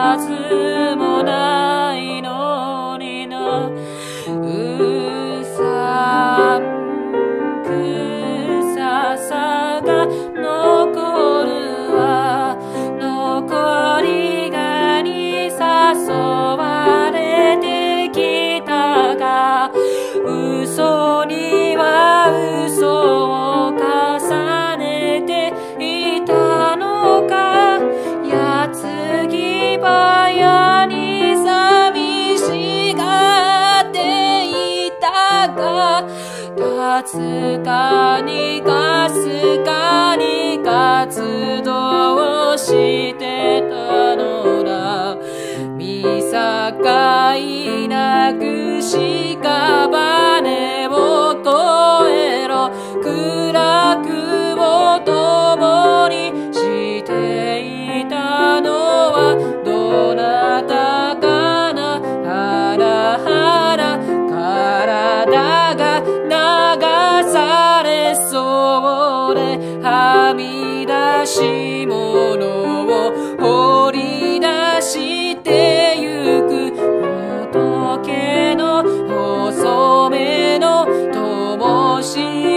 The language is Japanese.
数もない。かすかにかすかに活動してたのだ。見境なく屍を越えろ。暗くみ出し物を掘り出してゆく。仏の細めの灯火